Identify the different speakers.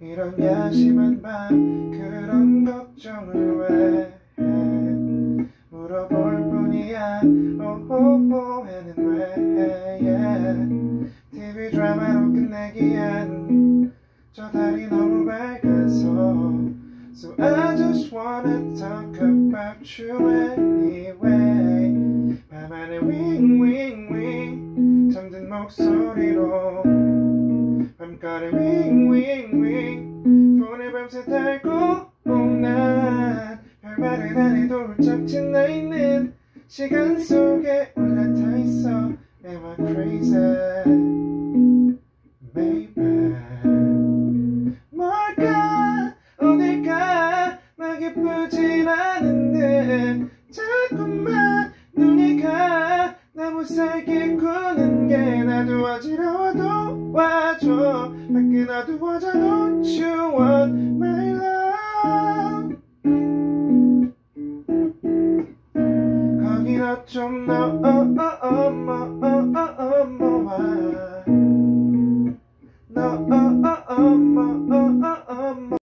Speaker 1: 이런 야심한 밤 그런 걱정을 왜 해? 물어볼 뿐이야 오호호해는 왜 yeah. TV 드라마로 끝내기엔 저 달이 너무 밝아서 So I just wanna talk about you anyway 밤하늘 윙윙윙 잠든 목소리로. 밤가를 윙윙윙. 폰을 밤새 달고 난안 해도 훌쩍 지나 있는 시간 속에 올라타 있어. Am I crazy? Maybe 뭘까? 오늘까? 막 예쁘진 않은데 무색이 꾸는 게 나도 어지러워도 와줘. 밖에 나도 보자 Don't you want my love. 거기다 좀 넘어와. 어, 어, 뭐, 어, 뭐 넘어와